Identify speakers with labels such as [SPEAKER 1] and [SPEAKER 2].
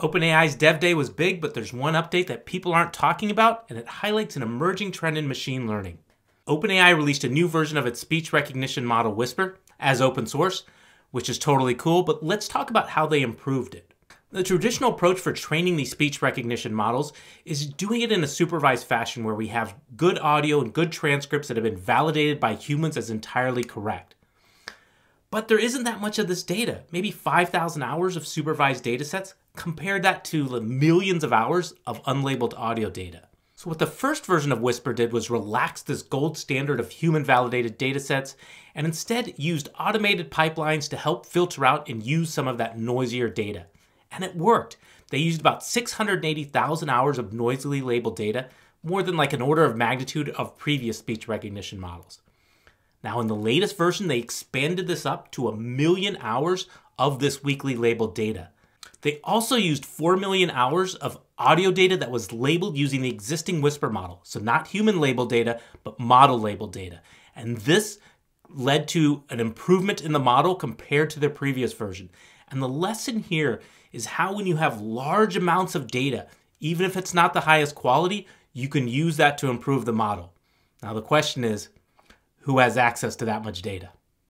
[SPEAKER 1] OpenAI's Dev Day was big, but there's one update that people aren't talking about, and it highlights an emerging trend in machine learning. OpenAI released a new version of its speech recognition model Whisper as open source, which is totally cool, but let's talk about how they improved it. The traditional approach for training these speech recognition models is doing it in a supervised fashion where we have good audio and good transcripts that have been validated by humans as entirely correct. But there isn't that much of this data, maybe 5,000 hours of supervised datasets. Compare that to the millions of hours of unlabeled audio data. So what the first version of Whisper did was relax this gold standard of human validated datasets and instead used automated pipelines to help filter out and use some of that noisier data. And it worked. They used about 680,000 hours of noisily labeled data, more than like an order of magnitude of previous speech recognition models. Now, in the latest version, they expanded this up to a million hours of this weakly labeled data. They also used 4 million hours of audio data that was labeled using the existing Whisper model. So not human labeled data, but model labeled data. And this led to an improvement in the model compared to their previous version. And the lesson here is how when you have large amounts of data, even if it's not the highest quality, you can use that to improve the model. Now the question is, who has access to that much data?